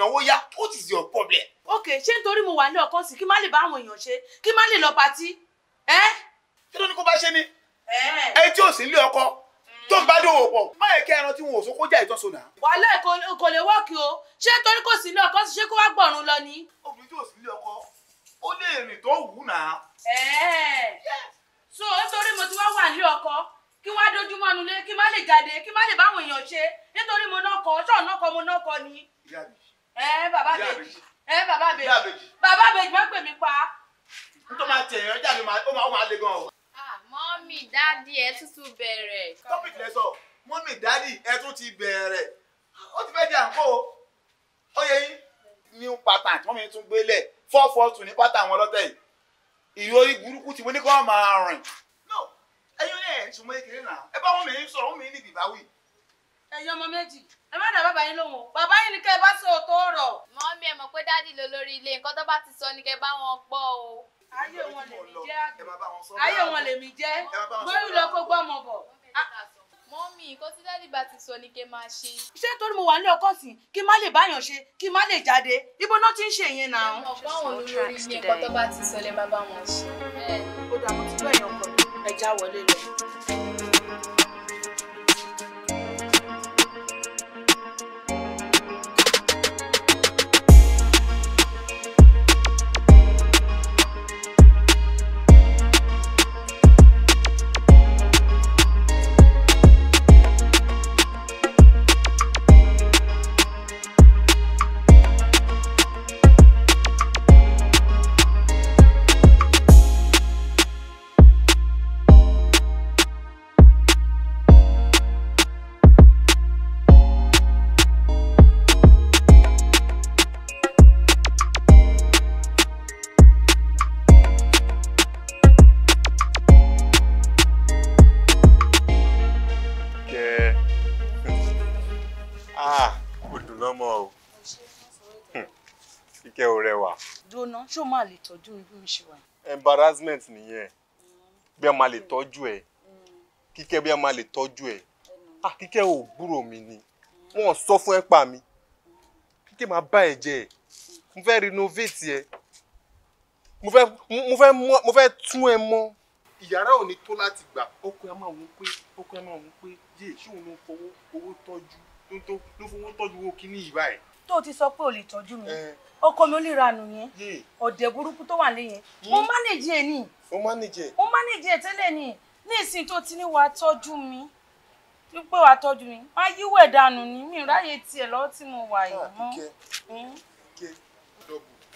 ìnáwó yá what is your problem. ok ṣé nítorí mo wà ní ọkàn sí kí má lè bá àwọn èèyàn ṣe kí má lè lọ patí kí ló ní kó bá ṣe ni ẹ tí ò sí ilé ọkọ tó ń bá dòwò pọ̀ má yẹ kí ẹran tí wọn ò so kó jẹ́ ìtọ́sọ náà. wàhálà kò- lè wọ́ọ̀kì o ṣé nítorí kò sí ọkàn sí ṣé kó wá gbọ̀run lọ ni. obìnrin tí ò sí ilé ọkọ ó lè rìn tó wù ú náà. ẹ so nítorí mo ti wá wà ní ọkọ kí wọ́n á dojú mọ́nu lé kí má lè jáde kí má lè bá àwọn èèyàn ṣe nítorí mo náà kọ ṣọ́ọ̀ náà kọ mo náà kọ ni. ìyá mi ẹ bàbá bèjì. ẹ bàbá bèjì. Bàbá bèjì má pè mí pa. nítorí máa tẹ̀ ẹ̀yàn jáde máa- ó máa máa le gan o. Ah, mọ́mì dádì ẹ tútù bẹ̀rẹ̀. topic lẹ sọ. Mọ́mì dádì ẹ tún ti bẹ̀rẹ̀. Ó ti fẹ́ di àǹkó o. Ó yẹ yín. New pattern tí wọ́n mi tún gbélẹ̀ four four two ní pattern wọn lọ́tẹ̀ yìí. Ìròyìn burúkú tí mo ní wọ́n máa rìn. no. Ẹyin ẹ̀ ń sùnmọ́ kékeré náà. Ẹ bá wọn mi sọ̀rọ̀ wọn mi ní ìbáwí. Ẹ̀yin ọmọ méjì ẹ má dá bàbá yín lóhùn o bàbá yín ni kẹ́ ẹ bá sọ òótọ́ ọ̀rọ̀. mọ́mì ẹ mọ̀ pé dádì ló lórí ilé nǹkan tó bá ti sọ ni kẹ́ bá wọn gbọ́ o. ayé wọn lèmi jẹ́ ayé wọn lèmi jẹ́ gbóyún lọ kó gbọ́ ọmọ bọ̀. mọ́mì nǹkan tí dádì bá ti sọ ni kẹ́ máa ṣe. ṣé torí mo wà ní ọkọ sí kí má lè báyàn ṣe kí má lè jáde ibo náà ti ń ṣe yẹn náà. ọ̀pọ̀ àwọn olórí ilé nǹkan tó bá ti sọ lẹ́ máa bá wọn ṣe. bẹ́ẹ̀ ó dà mo ti gbọ́ ẹ̀yàn ọkọ mi ẹja wọlé lọ. Ṣó máa lè tọ́jú mi bí mo ṣe wà. embarrassment nìyẹn. Bí a máa lè tọ́jú ẹ. Kíkẹ́ bí a máa lè tọ́jú ẹ. Ah kíkẹ́ ò gbúrò mi ni. Wọ́n sọ fún ẹ pa mi. Kíkẹ́ máa bá ẹ jẹ. Mo fẹ́ renovate ẹ. Mo fẹ́ fẹ́ mọ- mo fẹ́ tún ẹ mọ́ ìyàrá ò ní tó láti gbà. Ọkọ ẹ máa wọ pé ọkọ ẹ máa wọ pé yé ṣé òun ló ń fowó owó tọ́jú ló ń tó- ló ń fowó tọ́jú owó kíní yìí báyìí. tó o ti sọ pé o lè tọ́jú mi ẹ ọkọ mi ò lè ranù yẹn. Ọ̀dẹ̀ burúkú tó wà lẹ́yìn mo mánéjì ẹ̀ ní ó mánéjẹ mo mánéjì ẹ̀ tẹ́lẹ̀ ní ní ìsìn tó ti ní wàá tọ́jú mi wípé wàá tọ́jú mi má yíwọ̀ ẹ̀ dànù ní mi ráyè tiẹ̀ lọ́wọ́ tí mo wà yìí mọ́.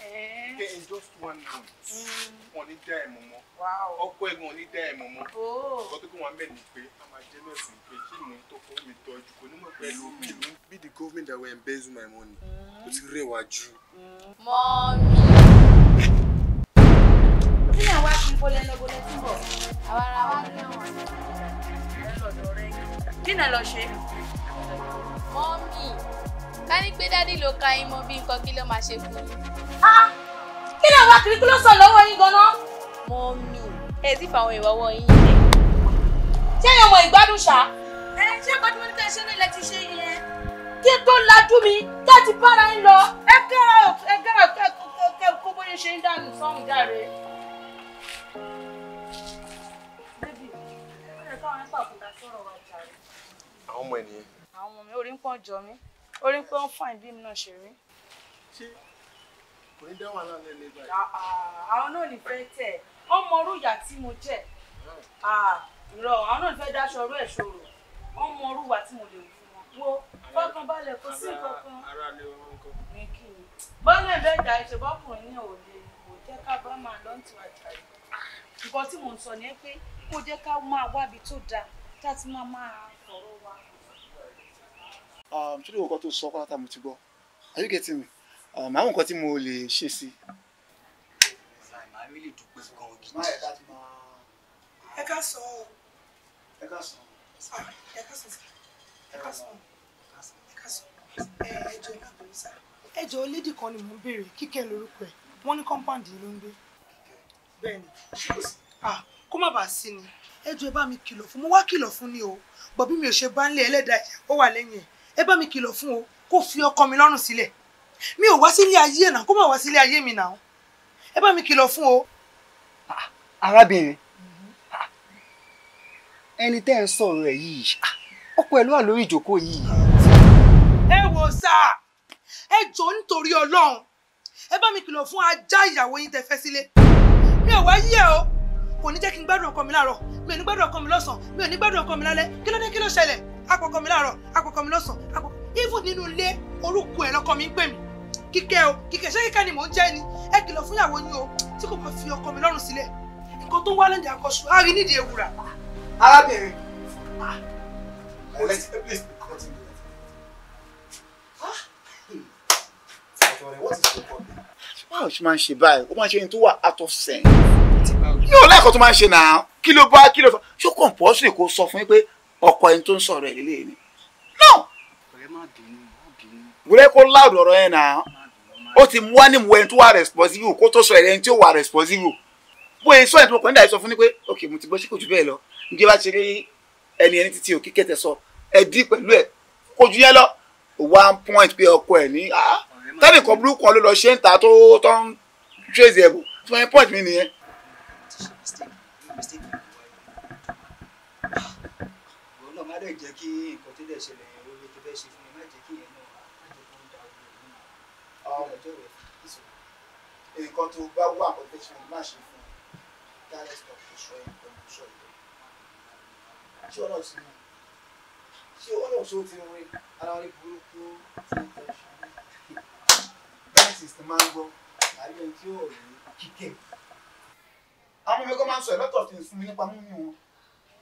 Mm. Eh. kíkẹ́ in just one month wọn ní dá ẹ mọ̀ ọkọ ẹ̀gbọ́n ní dá ẹ mọ̀ mọ́ ọkọ tó kún wọn bẹ́ẹ̀ ni pé a máa jẹ́ nọ́ọ̀sì pé kí ni tó fún mi tọ́jú kò ní mọ̀ ló bí mi. be the government that will embezzle my money ó ti rẹwà jù. mọ́mì kí ni àwa í bọ́lẹ̀ lọ́bọ̀lẹ̀ tí ń bọ̀? àwa ara wa lẹ́wọ̀n. kí ni ẹ lọ ṣe? Dádì ló ka yín mọ bí nǹkan kí ló máa ṣe fún yín. Ah! kí ni àwa kiri kí ló sọ lọ́wọ́ yín gan-an? mọ́mì ẹ ti fa àwọn ìwọ́wọ́ yín lé. ṣé èèyàn mọ ìgbádùn ṣá? ẹ ṣé kọ́tí mo ní kẹ́ ṣe ní ilẹ̀ ti ṣe yẹn. kí n tó lajú mi láti bára ń lọ ẹ kẹ́ra ẹ kẹ́ra kẹ́ kó bóyá ṣe ń dànù wa jàre. àwọn ọmọ ènìyàn àwọn ọmọ mi orí ń pọ̀ jọ mí orí ń pẹ́ ń fàìn bí mi náà ṣe rí. ṣé kò ní dá wàhálà lẹ́nu ẹgbẹ́ yìí. àwọn náà ní fẹ́ tẹ̀ ọmọ orú ìyá tí mo jẹ́ irọ́ àwọn náà ní fẹ́ dáṣọ ọrú ẹ̀ ṣòro ọmọ orú ìwà tí mo lè wù wọn wo fọkàn balẹ̀ kò sí nǹkan kan ara lè wọn kọ. ní kí ni bọ́lá ẹ̀bẹ̀ ìjà ìṣèbọ́kùnrin ní òde kò jẹ́ ká bá máa lọ́ǹtì àjà yìí nǹkan tí mò ń sọ ni pé kó jẹ́ ká máa wábi tó dáa tá a ti máa máa sọ̀rọ̀ wa. Ṣé lóòótọ́ tó sọ pátá mo ti gbọ́? Are you getting me? Um, àwọn nǹkan tí mo lè ṣe sí. màá máa ẹ̀ka ti máa ẹ ká sọ ọ ẹ ká sọ. Ẹ ká sọ ẹ ká sọ ẹ ẹjọ ẹ má bẹ̀rù sá. ẹjọ lédì kan ni mò ń béèrè. Kíkẹ́ lórúkọ ẹ̀. Wọ́n ní kọ́ńpáǹdì ló ń gbé. bẹ́ẹ̀ni ah kó má bàa sí ni. ẹjọ ẹ bá mi kìlọ̀ fún mo wá kìlọ̀ fún ni o. Bọ̀bí mi ò ṣe bá ń lé ẹlẹ́dàá ẹ̀ ó wà lẹ́yìn ẹ̀ ẹ bá mi kìlọ̀ fún o kó fi ọkọ mi lọ́rùn sílẹ̀. Mi ò wá sílé ayé ẹ̀ náà kó má wá sílé ayé mi náà. Ẹ bá mi kìlọ̀ fún o. arábìnrin ẹni tẹ́ ń sọ̀rọ̀ ẹ̀ yìí ọkọ ẹ̀ ló wà lórí ìjókòó yìí. ẹ wò sá ẹ jọ nítorí Ọlọ́run. Ẹ bá mi kìlọ̀ fún ajá ìyàwó yín tẹ́ fẹ́ sílé. Mi ò wá yẹ o. Kò ní jẹ́ kí n gbádùn ọkọ mi láàárọ̀. Mi ò ní gbádùn ọkọ mi lọ́sàn mi ò ní gbádùn ọkọ mi lálẹ́. Kí ló dé? Kí ló ṣẹlẹ̀ àpọ̀kọ mi láàárọ̀ àpọ̀kọ mi lọ́sàn àpọ̀ even nínú ilé orúkọ ẹ̀ lọ́kọ mi ń pè mí. Kíkẹ́ o kíkẹ́ ṣé kíkẹ́ ni mò ń jẹ́ ni? Ẹ kìlọ̀ fún ìyàwó yín o tí kò bá fi ọkọ mi lọ́rùn sílẹ̀. Nǹkan tó ń wá lẹ́ndì àkọsù á rí nídìí ewúrà. arábìnrin. Let's please continue. báwo ṣe máa ń ṣe báyìí? Ó máa ń ṣe ní tó wà out of sense. yóò lẹ́ẹ̀kan tó máa ń ṣe náà. Kí ló bá kí ló fà ṣó compulsory kó sọ fún yín pé ọkọ ẹni tó ń sọ̀rọ̀ ẹ̀ lélẹ́yìn ni. wúlẹ́ kó láàdù ọ̀rọ̀ yẹn náà. Ó ti mú wá ní mu ẹni tó wà responsible kó tó sọ ẹni tí ó wà responsible. Bóyá sọ ẹni tó kàn ní àìsàn fún ni pé ok mo ti gbọ́ sí kò jù bẹ́ẹ̀ lọ. Njẹ́ bá ti rí ẹni ẹni títí òkè kẹtẹ sọ ẹ dí pẹ̀lú ẹ. Kò ju yẹn lọ. One point pé ọkọ ẹ ní ah tẹ́lẹ̀ kan burúkú kan ló lọ ṣe ń ta tó tó ń trace ẹ̀ bò ẹ point mi nìyẹn má dẹ̀ jẹ́ kí nǹkan tó dẹ̀ ṣẹlẹ̀ yẹn orí tó fẹ́ ṣe fún mi má jẹ́ kí ìyẹn náà má jẹ́ kó ń da orí òun náà ọjọ́ rẹ̀ nǹkan tó bá wà pẹ̀lú ṣe má ṣe fún un dáre stop tó sọ yẹn pẹ̀lú sọ yẹn. ṣé ọ̀nà tí mo ṣé ọ̀nà tí ó ti rí ara rí burúkú tí ó tẹ̀ ṣe bẹ́ẹ̀ sì ti máa ń gbọ́ àríyàn tí ó rí kíkẹ́. àwọn ọmọ ẹgbẹ́ máa ń sọ lọ́tọ̀ fi fún mi nípa mímú wọn.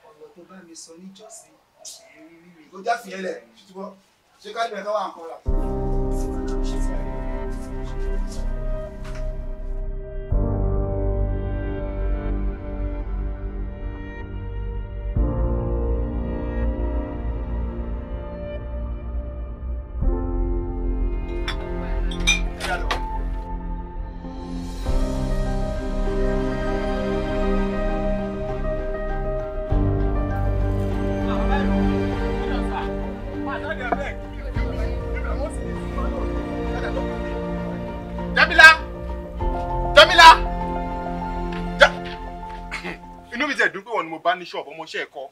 ọ̀rọ̀ tó bá mi sọ níjọ́sí ló já fìyẹn lẹ̀ ṣùtúbọ̀ ṣé ká níbẹ̀ ká wà nǹkan rà. Ní ṣọ́ọ̀bù ọmọọṣẹ́ ẹ̀kọ́.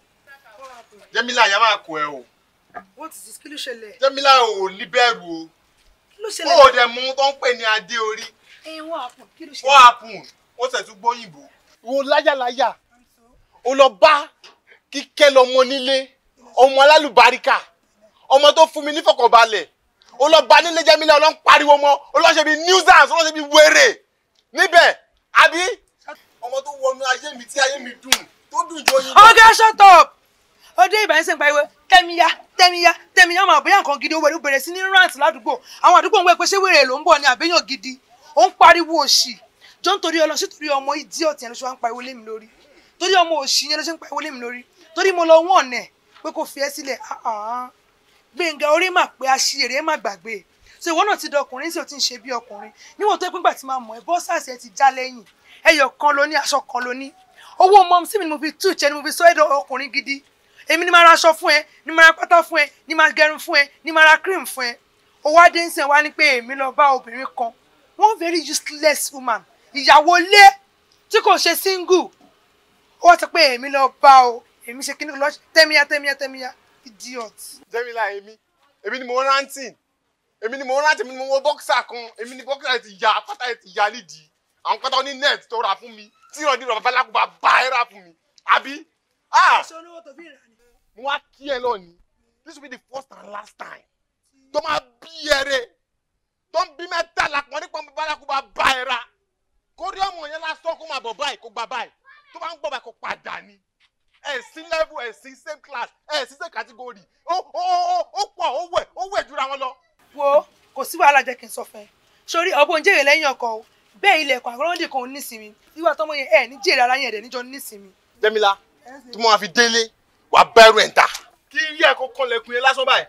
Jamila yẹn máa kọ ẹ o. what is this kí ló ṣẹlẹ̀ Jamila ò ní bẹ̀rù o. kí ló Ó ṣẹlẹ̀ ò dẹ̀ mú tó ń pè ní adé orí. ẹ wọ́n àpò kí ló ṣẹlẹ̀. happen? Ó tẹ̀ tún gbóyìnbó. Wo láyàláyà. O lọ bá kíkẹ́ lọmọ nílé. Ọmọ alálùbáríkà. Ọmọ tó fún mi nífọ̀kànbalẹ̀. O lọ bá nílé Jamila ọlọ́ ń pariwo mọ́. O lọ ṣe bí nuisance, o lọ ṣe bí wèrè. Níbẹ̀, àbí? Ọmọ tó wọnú ayé mi tí ayé mi dùn. Tó dùn ju oyin lọ. ọ̀gá shut up. Ọdẹ ìbàyẹn sẹ ń pariwo tẹmíyá tẹmíyá tẹmíyá ọmọ àbẹyà nǹkan gidi owó ẹni bẹ̀rẹ̀ sí ní rant ládùúgbò. Àwọn àdúgbò ń wẹ pé ṣé wèrè ló ń bọ̀ ní àbẹyàn gidi? Ó ń pariwo òṣì. Jọ nítorí ọlọ sí torí ọmọ idiot yẹn ló ṣe wá ń pariwo lé mi lórí? Torí ọmọ òṣì yẹn ló ṣe ń pariwo lé mi lórí? Torí mo lọ wọ́n ọ̀nà ẹ̀ pé kò fi ẹ́ sílẹ̀. Ah, ah. gbẹ̀ngà orí mà pé aṣèrè má gbàgbé. So ìwọ náà ti dọkùnrin tí o ti ń ṣe bí ọkùnrin? Níwọ̀n tó pé gbà tí máa mọ̀ ẹ́ bọ́sàsì ẹ ti já lẹ́yìn. Ẹyọ kan ló ní aṣọ kan ló ní owó mọ́ sí mi ni mo fi tú ìṣẹ́ ni mo fi sọ ẹ́ dọ̀ ọkùnrin gidi. Èmi ni máa ra aṣọ fún ẹ ni máa ra pátá fún ẹ ni máa gẹrun fún ẹ ni máa ra cream fún ẹ. Owó adé ń sìn wá ní pé èmi lọ bá obìnrin kan. One very useless woman. Ìyàwó lé tí kò ṣe single. Ó wá sọ pé èmi lọ bá o. Èmi ṣe kíní lọ tẹ́míyá tẹ́míyá tẹ́míyá. Idiot. Jamila èmi. Èmi ni mo rántí. Èmi ni mo rántí èmi ni mo wọ bọ́ksà kan. Èmi ni bọ́ksà ti ya pátá ti ya nídìí. Àwọn pátá oní net tó rà fún mi tí ìrọ̀lẹ́ ìrọ̀lẹ́ babaláwo bá ẹ rà fún mi. Àbí? Ah! Mo wá kí ẹ lọ ni this will be the first and last time. Tó máa bí ẹrẹ tó ń bí mẹ́tàlá pọ̀ nípa babaláwo bá bá ẹ rà. Kó rí ọmọ yẹn lásán kó máa bọ̀ báyìí kó gbà báyìí. Tó bá ń gbọ́ báyìí kó padà ni. Ẹ sí level ẹ sí same class ẹ sí same category. Ó ó ó ó pọ̀ ó wẹ̀ ó wẹ̀ jura wọn lọ. wo kò sí wàhálà jẹ́ kí n sọ fún ẹ. Sórí ọgbọ́n jèrè lẹ́yìn ọkọ o bẹ́ẹ̀ ilẹ̀kùn àgọ́rọ́dì kan ò nísinmi ìwà tọmọ yẹn ẹ ní jèrè ara yẹn rẹ̀ níjọ nísinmi. Jẹ́mílà tí mo máa fi délé wàá bẹ̀rù ẹ̀ ń ta. kí ilé ẹ̀kọ́ kọlẹ̀kùn yẹn lásán báyìí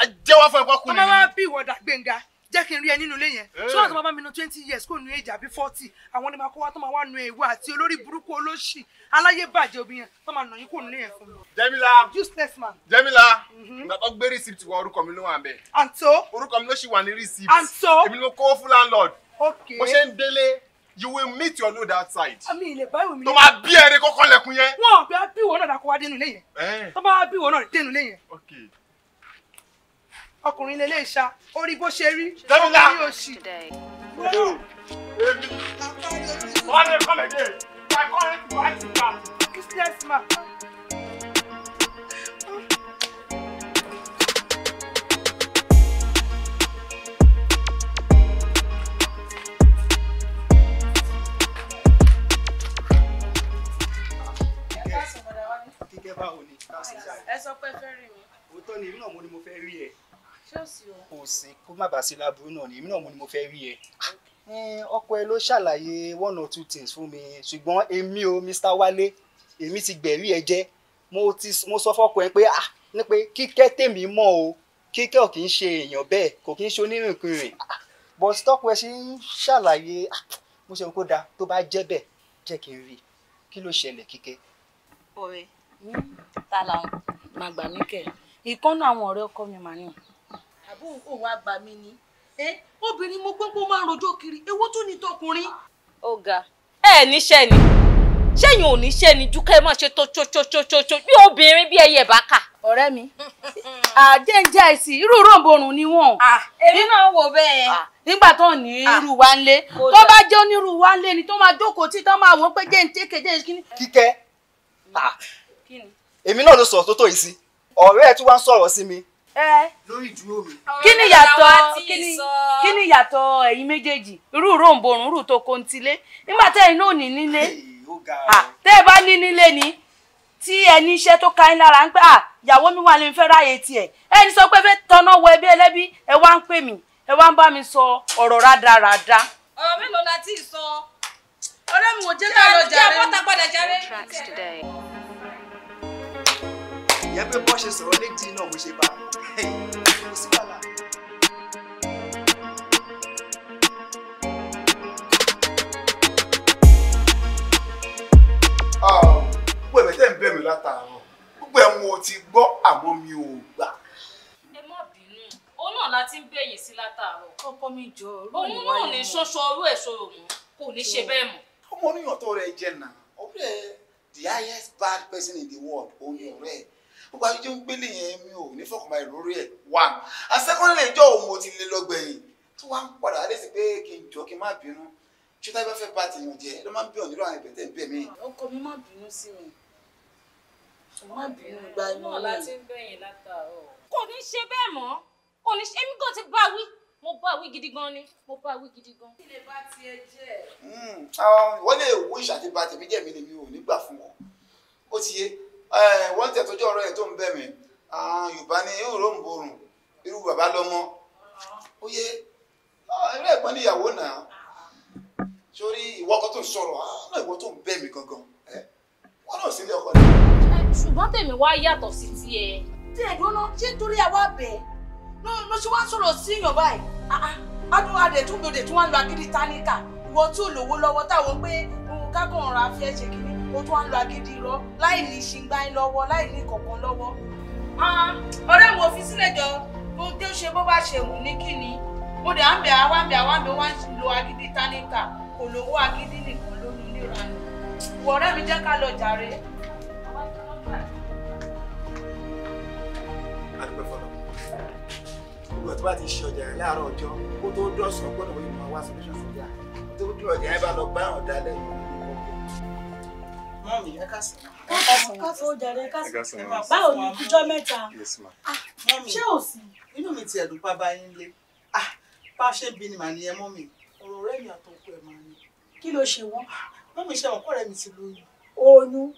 a jẹ́wọ́ fún ẹ̀kọ́ ọmọ kùnrin wa bí ìwọ̀dà gbẹ̀ngà jẹ́ kí n rí ẹ nínú ilé yẹn. Ṣé wọn tó máa bá mi nu twenty years kó nu age àbí forty? Àwọn ni máa kó wá tó máa wá nu ìwọ àti olórí burúkú olóṣì. Aláyé bàjẹ́ obìnrin tó máa nà yín kó nu ilé yẹn fún mi. Jẹ́mílà. Useless man. Jẹ́mílà. Ìgbà tó gbé receipt wọ orúkọ mi ló wà bẹ́ẹ̀ àǹtó. Orúkọ mi ló ṣì wà ní receipt. Àǹtó. Èmi ló kó fún landlord ok bó ṣe ń délé you will meet your load outside àmì ilé báyìí mi. tó máa bí ẹrẹ kọ́kọ́ lẹ̀kùn yẹn. wọn bí wá bí ìwọ náà dákọ wá dénú Eh, tó bá wá bí ìwọ náà dénú okay. ọkùnrin ilé ilé ìṣá orí bó ṣe rí Jẹ́mílà. orí òṣì. Wọ́n lè again. My current wife is back. useless man. Kíkẹ́ báwo ni ẹ sọ pé fẹ́ rí mi òótọ́ ni èmi náà mo ni mo fẹ́ rí ẹ ṣé ò sí o. kò sí kó má bàa sí láburú náà ni èmi náà mo ni mo fẹ́ rí ẹ. Eh, ọkọ ẹ ló ṣàlàyé one or two things fún mi ṣùgbọ́n èmi o Mr. Wálé èmi ti gbẹ̀rí ẹ jẹ́ mo ti mo sọ fọ́kọ ẹ pé ah ní pé kíkẹ́ tèmi mọ̀ o kíkẹ́ ò kì í ṣe èèyàn bẹ́ẹ̀ kò kì í ṣe onírìnkùnrin but tọ́kọ ẹ ṣe ń ṣàlàyé ah, mo ṣe kó dáa tó bá jẹ́ bẹ́ẹ̀ jẹ́ kí n rí kí ló ṣẹlẹ̀ kíkẹ́. ọ̀rẹ́ ta làwọn máa gbà mí kẹ. Ìkànnà àwọn ọ̀rẹ́ ọkọ mi mà ní. àbó òun àgbà mi ni? Obìnrin mo gbọ́ pé ó máa ń rojọ́ kiri. Èwo tún ni tọkùnrin. ó ga. Ẹ níṣẹ́ ni. Ṣẹ́yìn ò níṣẹ́ ni ju kẹ́ ẹ máa ṣe tó ṣoṣoṣoṣo bí obìnrin bí ẹyẹ bá kà. ọ̀rẹ́ mi àjẹ́ǹjẹ́ àìsí. Irú ròǹbòrùn ni wọ́n. èmi náà wò bẹ́ẹ̀. nígbà tó ní irú wa ń lé. Tó bá jẹ́ onírú wa ń lé ni tó máa jókòó tí tó máa wọ́n pé jẹ́ ń tẹ́kẹ̀ jẹ́ ń kíní. kíkẹ́. Ah, èmi náà ló sọ̀rọ̀ tó tó yìí sí. Ọ̀rẹ́ ẹ̀ tí wọ́n ń sọ̀rọ̀ sí mi. Ẹ. Lórí ìdúró mi. kí ni yàtọ̀ kí ni yàtọ̀ ẹ̀yin méjèèjì? Irú ròǹbòrùn irú tó kó ń tilé nígbà tẹ́yìn náà ò ní nílé Ah, tẹ́ ẹ bá ní nílé ni tí ẹni iṣẹ́ tó ka yín lára ń pẹ́ à ìyàwó mi wà lè fẹ́ ráyè tiẹ̀. Ẹni sọ pé fẹ́ tọ́nà wọ ẹbí ẹlẹ́bí ẹ wá ń pè mí ẹ wá ń bá mi sọ ọ̀rọ̀ rádaràda. ọ̀rọ̀ mélòó la ti sọ. ọ̀rẹ́ mi ò jẹ́ ká lọ járe. Ìyẹn pé bọ́ ṣe sọ̀rọ̀ lédi náà mo ṣe bá kò sí wàhálà. gbogbo ẹ̀mí tẹ́ ń bẹ̀ mí látàárọ̀ gbogbo ẹ̀ mo ti gbọ́ àmọ́ mi ò gbà. ẹ má bínú òun náà la ti ń bẹ̀yìn sí látàárọ̀. ọkọ mi jọ òun náà ní ṣọṣọ orú ẹ̀ sọ̀rọ̀ mọ́ kò ní ṣe bẹ́ẹ̀ mọ́. ọmọ oníyàn tó rẹ jẹ náà ọ̀rẹ́ the highest bad person in the world òun ni ọ̀rẹ́ ẹ̀ gbogbo àjọ ń gbélé yẹn mi ò ní fọkànbá ìrórí ẹ̀. One and secondly ìjọ òun mo ti lé lọ́gbẹ̀yìn tó wá ń padà lé sí pé kí n jọ kí n má bínú. Ṣé táyé bá fẹ́ bá tèèyàn jẹ ló máa ń bí ọ̀nìrò àwọn ìbẹ̀tẹ̀ ń bẹ̀ mí. ọkọ mi má bínú sí mi. Má bínú gba inú mi. ti ń bẹ̀yìn látàárọ̀. kò ní ṣe bẹ́ẹ̀ mọ́. Kò ní ṣe èmi gan ti bá wí. Mo bá wí gidi gan ni. Mo bá wí gidi gan. kí lè bá tiẹ̀ jẹ́. Mm, ah, wọ́n lè wo ìṣàtìbá tèmi jẹ́ mi lè mi ò ní gbà fún wọn. Ó ti yé wọ́n tẹ̀ tọ́jú ọ̀rọ̀ yẹn tó ń bẹ̀ mí Ah, yorùbá ní èrò ń borùn. Irú bàbá lọ́mọ. Ó yé. Ah, irú ẹ̀gbọ́n níyàwó náà. Sórí ìwọ kan tó ń sọ̀rọ̀. Ah, náà ìwọ tó ń bẹ̀ mí gangan. Ẹ wọn náà sílé ọkọ rẹ. ṣùgbọ́n tèmi wá yàtọ̀ sí tiẹ̀. tí ẹ̀ dúró ṣé nítorí àwa bẹ̀ ẹ́? Ló ṣe wá sọ̀rọ̀ sí èèyàn báyìí. Adùn adẹ̀ tún lòdì tí wọ́n ń lo agídí táníkà. Ìwọ tí ò lówó lọ́wọ́ táwọn pé kákan ra fi ẹ́ ṣe kínní o tún wá ń lo agídí rọ láì ní ṣìngbá yín lọ́wọ́ láì ní kọ̀ọ̀kan lọ́wọ́. ọ̀rẹ́ mi ò fi sílẹ̀ jọ. Bó dé ṣe bó bá ṣe wù ní kíni. Mo dẹ̀ à ń bẹ̀ àwa ń bẹ̀ àwa ń bẹ̀ wá ń lo agídí táníkà. Kò lówó agídí nìkan lórí ilé ìranù ìwọ ọ̀rẹ́ mi jẹ́ ká lọ jàre. adúpẹ́ fọlọ́ gbogbo tó bá ti ṣe ọjà rẹ̀ láàárọ̀ ọjọ́ kó tó dọ̀sán gbọ́dọ̀ wọ́n máa wá solution sí ìjà tó dúró ọjà yẹn bá lọ bá ọ̀dà lẹ́yìn. mọ́mí báwo ni? Ìjọ́ mẹ́ta. ma. mọ́mí ṣé ò sí inú mi ti ẹ̀dùn pa báyìí ń lé. Ah bá a ṣe bí ni màá ní ẹ mọ́mí ọ̀rọ̀ ọ̀rẹ́ mi àtọkọ ẹ̀ máa ní. kí ló ṣe wọ́n? Mọ́mí ṣe wọn kọ́rẹ́ mi ti lóyún? Oyún.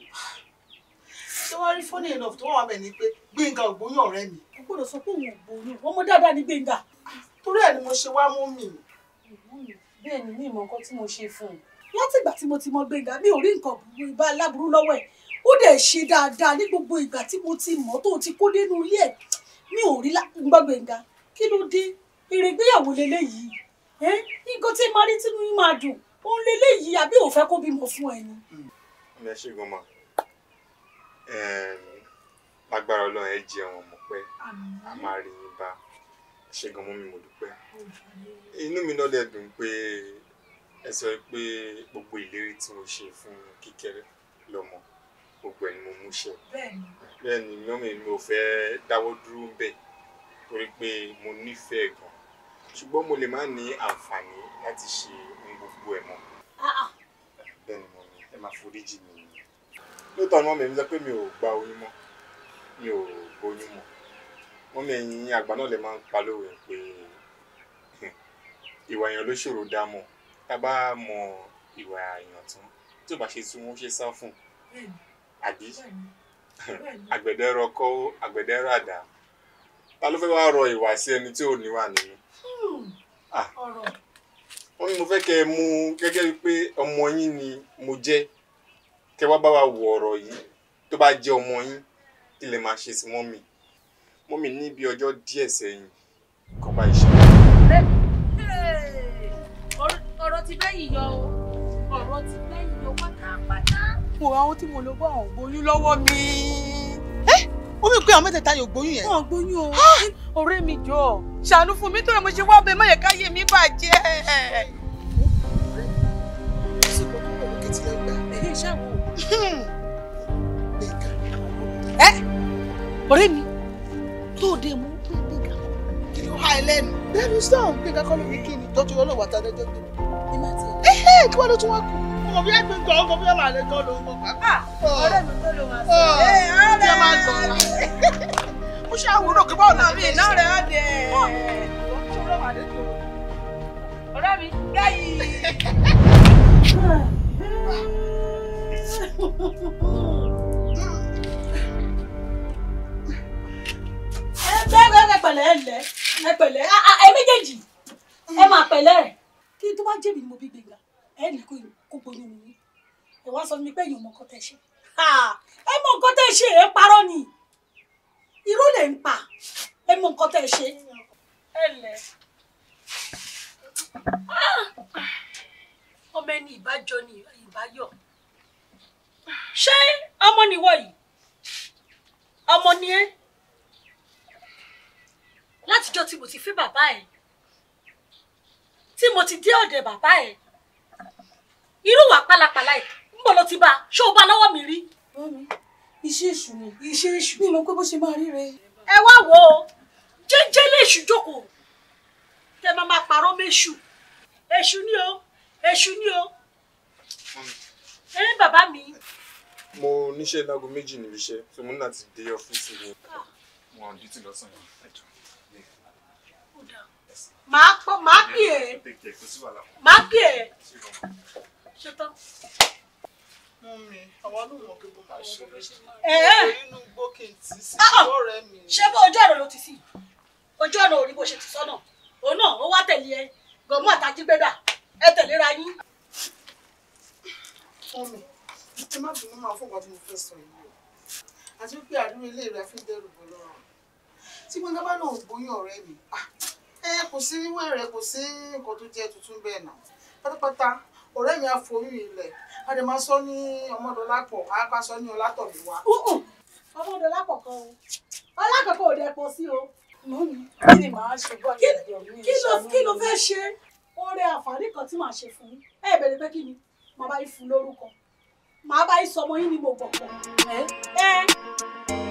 Ṣé wọ́n rí fóònù enough tó wà bẹ̀ ni pé gbẹ̀ngà ògbóyún ọ̀rẹ́ mi? Kò gbọ́dọ̀ sọ pé òun ò gbóyún. Ọmọ dáadáa ní gbẹ̀ngà torí ẹ̀ ni mo ṣe wá mọ́mí bẹ́ẹ̀ ni ní ìmọ̀ nǹkan tí mo ṣe fún un láti ìgbà tí mo ti mọ gbẹ̀ngà mi ò rí nǹkan burú ibà láburú lọ́wọ́ ẹ̀. Ó dẹ̀ ṣe dáadáa ní gbogbo ìgbà tí mo ti mọ̀ tó ti kó dénú ilé ẹ̀. Mi ò rí gbọ́ gbẹ̀ngà kí ló dé? Ìrìngbéyàwó leléyìí ẹ nǹkan tí máa rí tínú yín máa dùn. Òun leléyìí àbí ò fẹ́ kó bímọ fún ẹ ni. ẹ ṣe gan ma. Lágbára ọlọ́run ẹ jẹun ọmọ pẹ́ a máa rí yín bá. Ṣe gan mọ́ mi mo dúpẹ́. Inú mi náà dẹ̀ dùn pé ẹ sọ pé gbogbo ìlérí tí mo ṣe fún kíkẹ́rẹ́ lọ́mọ gbogbo ẹ̀ ni mo mú ṣe bẹ́ẹ̀ ni mọ́mí mi ò fẹ́ dáwọ́ dúró ń bẹ̀ torí pé mo nífẹ̀ẹ́ gan. Ṣùgbọ́n mo lè má ní àǹfààní láti ṣe ohun gbogbo ẹ̀ mọ́. Bẹ́ẹ̀ ni mọ́mí ẹ máa foríjì mi. Lóòótọ́ ni mọ́mí mi sọ pé mi ò gba oyún mọ́. Mi ò gbóyún mọ́. Mọ́mí ẹ̀yin àgbà náà lè máa ń pa lóore pé ìwà èèyàn ló ṣòro dá mọ̀ tá a bá mọ ìwà èèyàn tán tí ò bá ṣe tí wọ́n ṣe sá fún àbí? Àgbẹ̀dẹ rọkọ́ àgbẹ̀dẹ ràdà ta ló fẹ́ wá rọ ìwà sí ẹni tí ò níwà nínú? Ah. ọ̀rọ̀. Wọ́n ní mo fẹ́ kẹ́ ẹ mú gẹ́gẹ́ bíi pé ọmọ yín ni mo jẹ́. Kẹ́ wá bá wa wọ ọ̀rọ̀ yìí. Tó bá jẹ́ ọmọ yín kí lè máa ṣe sí mọ́mì? Mọ́mì ní bí ọjọ́ díẹ̀ sẹ́yìn kọ́ bá iṣẹ́. Ti bẹ́yìn yọ o ọ̀rọ̀ ti bẹ́yìn yọ pátápátá. mo àwọn tí mo lọ bá àwọn gbóyún lọ́wọ́ mi. ó mi pé àwọn mẹ́tẹ̀ẹ̀ta yóò gbóyún yẹn. wọn gbóyún o. ọ̀rẹ́ mi jọ ṣàánú fún mi tó yẹ mo ṣe wá bẹ́ẹ̀ má yẹ káyé mi bàjẹ́. ẹ ọ̀rẹ́ mi tó dé mú kí ló há ẹ lẹ́nu. Lẹ́nu sọ̀rọ̀ gbẹ̀ngà kọ́ ló ní kí ni tọ́jú ọlọ́wọ́ àtàlẹ́jọ́ gbé. ẹ má ti ẹ kí wọ́n ló tún wá kú. ọmọ bí ẹgbẹ́ nǹkan ọkọ̀ bí ọmọ kan ló bọ̀ pàápàá. ọ̀rẹ́ mi tó ló máa sọ. ọ̀ bí ẹ máa gbọ̀ ọ́ mo ṣe àwòrán òkè báwo náà mi iná rẹ̀ á dẹ̀. ọ̀rẹ́ mi bẹ́yìn. ẹ bẹ́ẹ̀ ẹ pẹ̀lẹ́ ẹ lẹ̀ ẹ pẹ̀lẹ́. Ẹ méjèèjì. Ẹ máa pẹ̀lẹ́. Kí tó bá jẹ̀bi ni mo bí gbẹ̀ngà ẹ ní kó kó gbóyún mi ẹ wá sọ mi pé èèyàn mọ nǹkan tẹ́ ṣe. Ẹ mọ nǹkan tẹ́ ṣe ẹ parọ́ ni. Irọ́ lẹ̀ ń pa. Ẹ mọ nǹkan tẹ́ ṣe. Ẹ lẹ̀. Ọmọ ẹni ìbájọ ni ìbáyọ. Ṣé ọmọ nìwọ yìí? Ọmọ ni ẹ látijọ́ tí mo ti fẹ́ bàbá ẹ̀ tí mo ti dé ọ̀dẹ̀ bàbá ẹ̀ irú wà pálapàla ẹ̀ ń bọ̀ ló ti bá a ṣé o bá lọ́wọ́ mi rí. iṣẹ́ èṣù ni iṣẹ́ èṣù. mi mọ̀ pé bó ṣe máa rí rẹ. ẹ wá wo jẹ́jẹ́ léṣù jókòó tẹ máa máa parọ́ méṣù èṣù ni o èṣù ni o ẹ bàbá mi mo níṣẹ́ láago méjì níbi iṣẹ́ tó mo ní láti dé ọ́fíìsì mi. wọn ò dìtì lọ́sàn-án ẹjọ́. Máa pọ̀ máa pè é máa pè é ṣetán. ló mọ̀ pé bó máa ṣe rí. ẹ ẹ inú igbó kì í tì í sí Ah, ah. ọ̀rẹ́ mi. ṣé bó ojú ọ̀nà ló ti sí ojú ọ̀nà ò rí bó ṣe ti sọ́nà òun náà ó wá tẹ̀lé ẹ gọ̀mú àtàjígbẹ́dà ẹ tẹ̀léra yín. mọ́mí ẹ má bínú máa fún nǹkan tí mo fẹ́ sọ yìí o àti wípé àdúrà ilé rẹ fi dẹ́rù bọ́ lọ́rùn tí gbọ́ngàn bá náà gbóyún ọ̀rẹ́ mi ah, ẹ kò sí wẹ̀rẹ̀ kò sí nǹkan tó jẹ́ tuntun bẹ́ẹ̀ náà. Pátápátá ọ̀rẹ́ mi á foyún ilẹ̀ a lè máa sọ ní ọmọdọ́lápọ̀ á bá sọ ní ọlátọ̀mí wa. ọmọdé lákọ̀ọ́kọ́ o. Ọlákọ̀ọ́kọ́ ò dẹ pọ̀ sí o. kí ló fẹ́ ṣe? Oore àǹfààní kan tí màá ṣe fún yín. Ẹ bẹ̀rẹ̀ pé kí ni? Màá bá yín fún lórúkọ. Màá bá yín sọmọ yín ní mo gbọ̀gbọ̀ ẹ? Ẹ